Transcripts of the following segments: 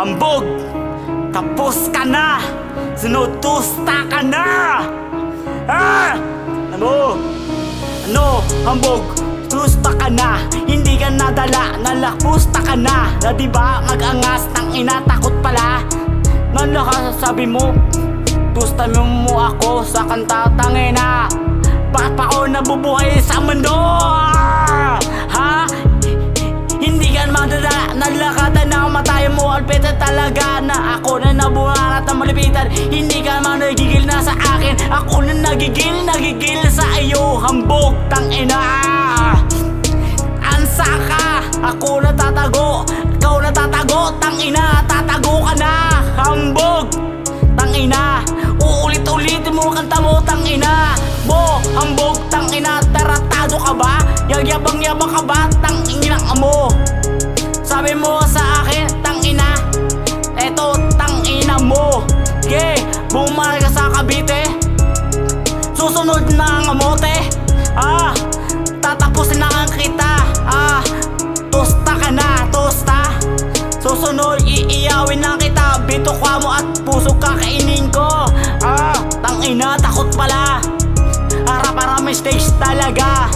hambog Tapos ka na Sinutusta ka na Ah! Ano? Ano? Hambog Tusta ka na Hindi ka nadala Nalakusta ka na Na diba mag-angas ng inatakot pala Nalakasabi mo Tusta mo mo ako sa kanta tangina Bakit pa ako nabubuhay sa mundo? Ah! Ha? Hindi ka madala Nalakatan na matay mo Alpeta talaga na ako na nabuhat at malipitan. Hindi ka man nagigil na sa akin. Ako na nagigil, nagigil sa iyo. Hambog, tangina. Ansa ka, ako na tatago Ikaw na tatago, tangina. Tatago ka na, hambog Tangina, uulit-ulitin mo ang kanta mo Tangina, mo, hambog Tangina, taratado ka ba? Yagyabang-yabang ka ba? Tangina mo. Sabi mo Susunod na ang amote. Ah, tatapusin na ang kita. Ah, tosta ka na, tosta. Susunod, iiyawin na kita. Bito mo at puso kakainin ko. Ah, tangina, takot pala. Harap-harap may stage talaga.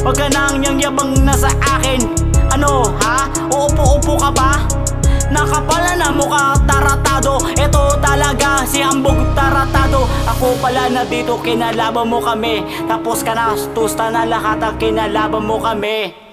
Huwag ka nang yang yabang na sa akin. Ano, ha? Uupo-upo ka ba? Nakapala na mukha taratado. Ito talaga si Ako pala na dito kinalaban mo kami. Tapos ka na tusta na lahat ang kinalaban mo kami